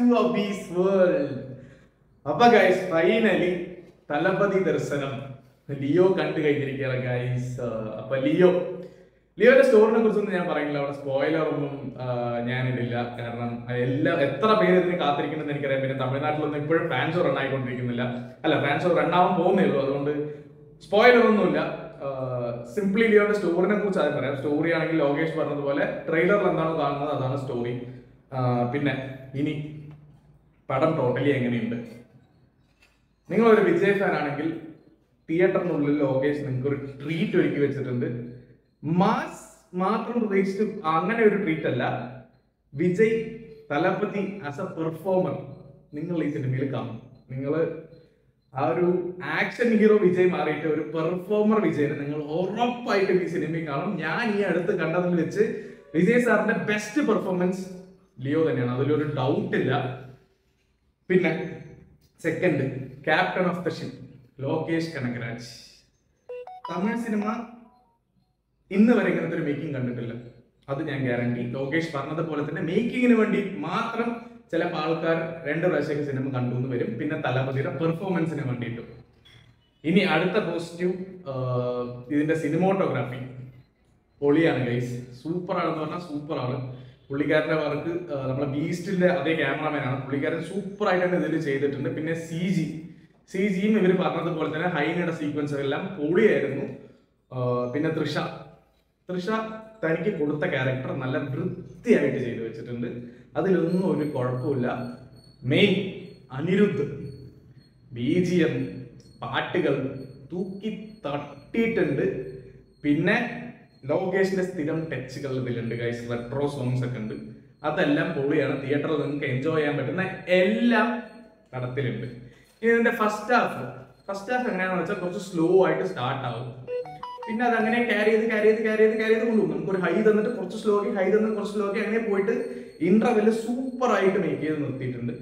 To Abees world അപ്പൊ guys finally Thalapathy ദർശനം. Leo കണ്ടു കഴിഞ്ഞിരിക്കുകയാണ് ഗൈസ് അപ്പൊ ലിയോ. ലിയോയുടെ സ്റ്റോറിനെ കുറിച്ചൊന്നും ഞാൻ പറയുന്നില്ല അവിടെ സ്പോയിലർ ഒന്നും ഞാനിടില്ല. കാരണം എല്ലാ എത്ര പേര് ഇതിന് കാത്തിരിക്കുന്നെന്ന് എനിക്കറിയാം. പിന്നെ തമിഴ്നാട്ടിലൊന്നും ഇപ്പോഴും ഫാൻസ് റൺ ആയിക്കൊണ്ടിരിക്കുന്നില്ല. അല്ല ഫാൻസ് റൺ ആവാൻ പോകുന്നേ ഉള്ളൂ. അതുകൊണ്ട് സ്പോയിലർ ഒന്നുമില്ല. സിംപ്ലി ലിയോന്റെ സ്റ്റോറിനെ കുറിച്ച് ആദ്യം പറയാം. സ്റ്റോറി ആണെങ്കിൽ ലോകേഷ് പറഞ്ഞതുപോലെ ട്രെയിലറിൽ എന്താണോ കാണുന്നത്? അതാണ് സ്റ്റോറി പിന്നെ ഇനി പടം ടോട്ടലി എങ്ങനെയുണ്ട്? നിങ്ങളൊരു വിജയ് ഫാൻ ആണെങ്കിൽ തിയേറ്ററിനുള്ളിൽ ലോകേഷ് നിങ്ങൾക്ക് ഒരു ട്രീറ്റ് ഒരുക്കി വെച്ചിട്ടുണ്ട്. മാസ് മാത്രം പ്രതീക്ഷിച്ച് അങ്ങനെ ഒരു ട്രീറ്റ് അല്ല. Vijay Thalapathy as a performer നിങ്ങൾ ഈ സിനിമയിൽ കാണും. നിങ്ങൾ ആ ഒരു ആക്ഷൻ ഹീറോ വിജയ് മാറിയിട്ട് ഒരു പെർഫോമർ വിജയനെ നിങ്ങൾ ഉറപ്പായിട്ടും ഈ സിനിമയിൽ കാണും. ഞാൻ ഈ അടുത്ത് കണ്ടതിൽ വെച്ച് വിജയ് സാറിന്റെ ബെസ്റ്റ് പെർഫോമൻസ് ലിയോ തന്നെയാണ്. അതിലൊരു ഡൗട്ട് ഇല്ല. പിന്നെ second captain of the ship Lokesh Kanagaraj. Tamil cinema ഇന്ന് വരെ ഇങ്ങനത്തെ ഒരു മേക്കിംഗ് കണ്ടിട്ടില്ല. അത് ഞാൻ ഗ്യാരണ്ടി ലോകേഷ് പറഞ്ഞതുപോലെ തന്നെ മേക്കിങ്ങിന് വേണ്ടി മാത്രം ചിലപ്പോൾ ആൾക്കാർ രണ്ട് പ്രാവശ്യമൊക്കെ സിനിമ കണ്ടു എന്ന് വരും. പിന്നെ തലപതിയുടെ പെർഫോമൻസിന് വേണ്ടിയിട്ടും. ഇനി അടുത്ത പോസിറ്റീവ് ഇതിന്റെ സിനിമോട്ടോഗ്രാഫി പൊളിയാണ് ഗൈസ് സൂപ്പർ ആണെന്ന് പറഞ്ഞാൽ സൂപ്പർ പുള്ളിക്കാരന്റെ വർക്ക് നമ്മുടെ ബീസ്റ്റിന്റെ അതേ ക്യാമറാമാൻ ആണ്. പുള്ളിക്കാരൻ സൂപ്പർ ആയിട്ടാണ് ഇതിൽ ചെയ്തിട്ടുണ്ട്. പിന്നെ സി ജി സി ജിയും ഇവർ പറഞ്ഞതുപോലെ തന്നെ ഹൈനയുടെ സീക്വൻസ് എല്ലാം പൊളിയായിരുന്നു. പിന്നെ തൃഷ. തൃഷ തനിക്ക് കൊടുത്ത ക്യാരക്ടർ നല്ല വൃത്തിയായിട്ട് ചെയ്തു വെച്ചിട്ടുണ്ട്. അതിലൊന്നും ഒരു കുഴപ്പമില്ല main Anirudh B G M പാട്ടുകൾ തൂക്കി തട്ടിയിട്ടുണ്ട്. പിന്നെ ലോകേഷിന്റെ സ്ഥിരം ടച്ചുകൾ ഇതിലുണ്ട് ഗൈസ് റെട്രോ സോങ്സ് ഒക്കെ ഉണ്ട്. അതെല്ലാം പൊളിയാണ്. തിയേറ്ററിൽ നിങ്ങൾക്ക് എൻജോയ് ചെയ്യാൻ പറ്റുന്ന എല്ലാം നടത്തിലുണ്ട് ഇനി ഇതിന്റെ ഫസ്റ്റ് ഹാഫ് ഫസ്റ്റ് ഹാഫ് എങ്ങനെയാണെന്ന് വെച്ചാൽ കുറച്ച് സ്ലോ ആയിട്ട് സ്റ്റാർട്ട് ആവും. പിന്നെ അത് അങ്ങനെ ക്യാരി ചെയ്ത് ക്യാരി ചെയ്ത് ക്യാരി ചെയ്ത് ക്യാരി ചെയ്ത് കൊണ്ടുപോകും. നമുക്ക് ഒരു ഹൈ തന്നിട്ട് കുറച്ച് സ്ലോ ആക്കി ഹൈ തന്നിട്ട് കുറച്ച് സ്ലോ ആക്കി അങ്ങനെ പോയിട്ട് ഇന്റർവെൽ സൂപ്പർ ആയിട്ട് മേക്ക് ചെയ്ത് നിർത്തിയിട്ടുണ്ട്.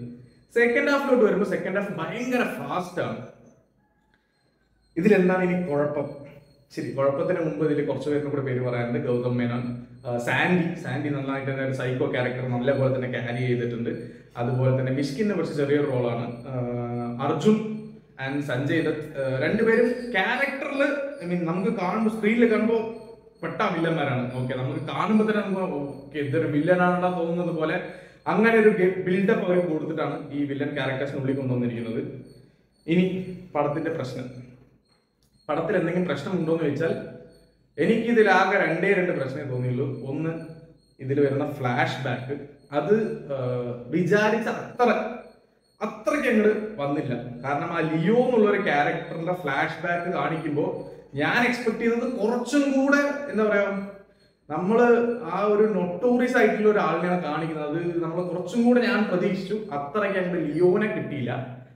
സെക്കൻഡ് ഹാഫിലോട്ട് വരുമ്പോൾ സെക്കൻഡ് ഹാഫ് ഭയങ്കര ഫാസ്റ്റ് ആണ്. ഇതിലെന്താണ് ഇനി കുഴപ്പം? ശരി കുഴപ്പത്തിന് മുമ്പ് ഇതിൽ കുറച്ച് പേരുടെ കൂടെ പേര് പറയാനുണ്ട്. ഗൗതം മേനോൻ. സാൻഡി. സാൻഡി നന്നായിട്ട് തന്നെ ഒരു സൈക്കോ ക്യാരക്ടർ നല്ലപോലെ തന്നെ ക്യാരി ചെയ്തിട്ടുണ്ട്. അതുപോലെ തന്നെ മിഷ്കിന്റെ കുറച്ച് ചെറിയൊരു റോളാണ്. അർജുൻ ആൻഡ് സഞ്ജയ് ദത്ത്. രണ്ടുപേരും ക്യാരക്ടറിൽ ഐ മീൻ നമുക്ക് കാണുമ്പോൾ സ്ക്രീനിൽ കാണുമ്പോൾ പെട്ട വില്ലന്മാരാണ് ഓക്കെ നമുക്ക് കാണുമ്പോൾ തന്നെ നമുക്ക് ഓക്കെ ഇതൊരു വില്ലനാണെന്നാ തോന്നുന്നത് പോലെ അങ്ങനെ ഒരു ബിൽഡപ്പ് അവർ കൊടുത്തിട്ടാണ് ഈ വില്ലൻ ക്യാരക്ടേഴ്സിനുള്ളിൽ കൊണ്ടുവന്നിരിക്കുന്നത്. ഇനി പടത്തിന്റെ പ്രശ്നം. പടത്തിൽ എന്തെങ്കിലും പ്രശ്നം ഉണ്ടോ എന്ന് ചോദിച്ചാൽ എനിക്ക് ഇതിൽ ആകെ രണ്ടേ രണ്ട് പ്രശ്നമേ തോന്നിയുള്ളൂ. ഒന്ന് ഇതിൽ വരുന്ന ഫ്ലാഷ് ബാക്ക് അത് വിചാരിച്ച അത്ര അത്രയ്ക്ക് അങ്ങോട്ട് വന്നില്ല. കാരണം ആ ലിയോ എന്നുള്ള ഒരു ക്യാരക്ടറിന്റെ ഫ്ലാഷ് ബാക്ക് കാണിക്കുമ്പോൾ ഞാൻ എക്സ്പെക്ട് ചെയ്തത് കുറച്ചും കൂടെ എന്താ പറയാ നമ്മൾ ആ ഒരു നൊട്ടോറിയസ് ആയിട്ടുള്ള ഒരാളിനെയാണ് കാണിക്കുന്നത്. അത് നമ്മൾ കുറച്ചും കൂടെ ഞാൻ പ്രതീക്ഷിച്ചു അത്രയ്ക്ക് അങ്ങോട്ട് ലിയോനെ കിട്ടിയില്ല.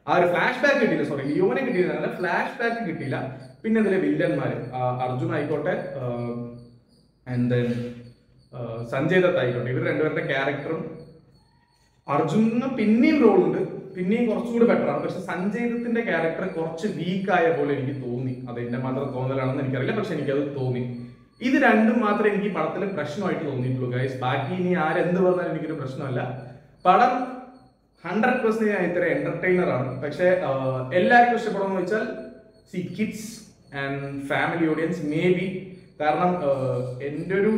ആ ഒരു ഫ്ലാഷ് ബാക്ക് കിട്ടിയില്ല സോറി ലിയോനെ കിട്ടിയില്ല ഫ്ലാഷ് ബാക്ക് കിട്ടിയില്ല. പിന്നെ ഇതിലെ വില്ലന്മാർ അർജുൻ ആയിക്കോട്ടെ എന്ത് സഞ്ജയ് ദത്ത് ആയിക്കോട്ടെ. ഇവർ രണ്ടുപേരുടെ ക്യാരക്ടറും അർജുനന് പിന്നെയും റോളുണ്ട് പിന്നെയും കുറച്ചുകൂടി ബെറ്റർ ആണ്. പക്ഷെ സഞ്ജയ് ദത്തിന്റെ ക്യാരക്ടർ കുറച്ച് വീക്ക് ആയ പോലെ എനിക്ക് തോന്നി. അത് എന്റെ മാത്രം തോന്നലാണെന്ന് എനിക്കറിയില്ല പക്ഷെ എനിക്കത് തോന്നി. ഇത് രണ്ടും മാത്രമേ എനിക്ക് പടത്തിൽ പ്രശ്നമായിട്ട് തോന്നിയിട്ടുള്ളൂ. ഗൈസ് ബാക്കി ഇനി ആരെന്ത് പറഞ്ഞാലും എനിക്കൊരു പ്രശ്നമല്ല. പടം ഹൺഡ്രഡ് പെർസെന്റ് ഞാൻ ഇത്ര എന്റർടൈനർ ആണ്. പക്ഷെ എല്ലാവർക്കും ഇഷ്ടപ്പെടുമെന്ന് വെച്ചാൽ see kids and family audience maybe കാരണം എന്റെ ഒരു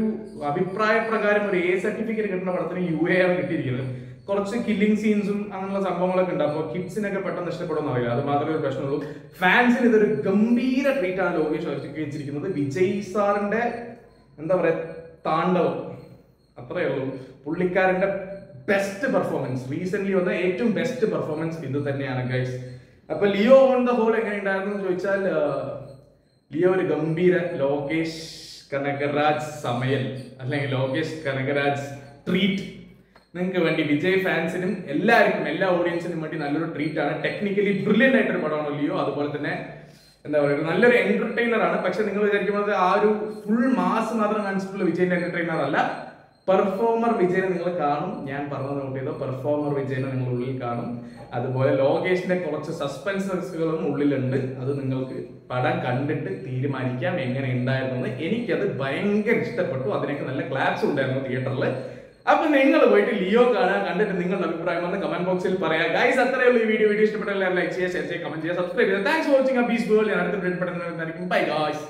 അഭിപ്രായ പ്രകാരം ഒരു എ സർട്ടിഫിക്കറ്റ് കിട്ടുന്ന പടത്തിന് യു എ ആണ് കിട്ടിയിരിക്കുന്നത്. കുറച്ച് കില്ലിംഗ് സീൻസും അങ്ങനെയുള്ള സംഭവങ്ങളൊക്കെ ഉണ്ട്. അപ്പോൾ കിഡ്സിനൊക്കെ പെട്ടെന്ന് ഇഷ്ടപ്പെടുമെന്ന് അറിയില്ല അത് മാത്രമേ ഒരു പ്രശ്നമുള്ളൂ. ഫാൻസിന് ഇതൊരു ഗംഭീര ട്രീറ്റ് ആണ് ലോകേഷ് വെച്ചിരിക്കുന്നത് വിജയ് സാറിന്റെ എന്താ പറയുക താണ്ഡവം. അത്രയേ ഉള്ളൂ. പുള്ളിക്കാരന്റെ ബെസ്റ്റ് പെർഫോമൻസ് റീസെന്റ് വന്ന ഏറ്റവും ബെസ്റ്റ് പെർഫോമൻസ് ഇത് തന്നെയാണ് ഗൈസ് അപ്പൊ ലിയോ ഓൺ ദ ഹോൾ എങ്ങനെ ഉണ്ടായിരുന്നു ചോദിച്ചാൽ ലിയോ ഒരു ഗംഭീര ലോകേഷ് കനകരാജ് സമയൽ അല്ലെങ്കിൽ ലോകേഷ് കനകരാജ് ട്രീറ്റ് നിങ്ങൾക്ക് വേണ്ടി വിജയ് ഫാൻസിനും എല്ലാവർക്കും എല്ലാ ഓഡിയൻസിനും വേണ്ടി നല്ലൊരു ട്രീറ്റ് ആണ്. ടെക്നിക്കലി ബ്രില്യന്റ് ആയിട്ടൊരു പടമാണ് ലിയോ. അതുപോലെ തന്നെ എന്താ പറയുക നല്ലൊരു എന്റർടൈനർ ആണ്. പക്ഷെ നിങ്ങൾ വിചാരിക്കുന്നത് ആ ഒരു ഫുൾ മാസ് മാത്രം കാണിച്ചിട്ടുള്ള വിജയന്റെ എന്റർടൈനർ അല്ല. പെർഫോമർ വിജയനെ നിങ്ങൾ കാണും. ഞാൻ പറഞ്ഞത് നോട്ട് ചെയ്തോ. പെർഫോമർ വിജയനെ നിങ്ങൾ ഉള്ളിൽ കാണും. അതുപോലെ ലോകേഷിന്റെ കുറച്ച് സസ്പെൻസ് റിസ്കുകളും ഉള്ളിലുണ്ട്. അത് നിങ്ങൾക്ക് പടം കണ്ടിട്ട് തീരുമാനിക്കാം. എങ്ങനെ ഉണ്ടായിരുന്നു എനിക്കത് ഭയങ്കര ഇഷ്ടപ്പെട്ടു. അതിനൊക്കെ നല്ല ക്ലാപ്സ് ഉണ്ടായിരുന്നു തിയേറ്ററിൽ അപ്പൊ നിങ്ങൾ പോയിട്ട് ലിയോ കാണാൻ കണ്ടിട്ട് നിങ്ങളുടെ അഭിപ്രായം വന്ന് കമന്റ് ബോക്സിൽ പറയാം. ഗൈസ് അത്രയേ ഉള്ളൂ ഈ വീഡിയോ വീഡിയോ ഇഷ്ടപ്പെട്ടാൽ ലൈക്ക് ചെയ്യുക ഷെയർ ചെയ്യുക കമന്റ് ചെയ്യുക സബ്സ്ക്രൈബ് ചെയ്യുക. Thanks for watching A bees world ഞാൻ അടുത്ത വീഡിയോ പെട്ടെന്ന് ബൈ ഗൈസ്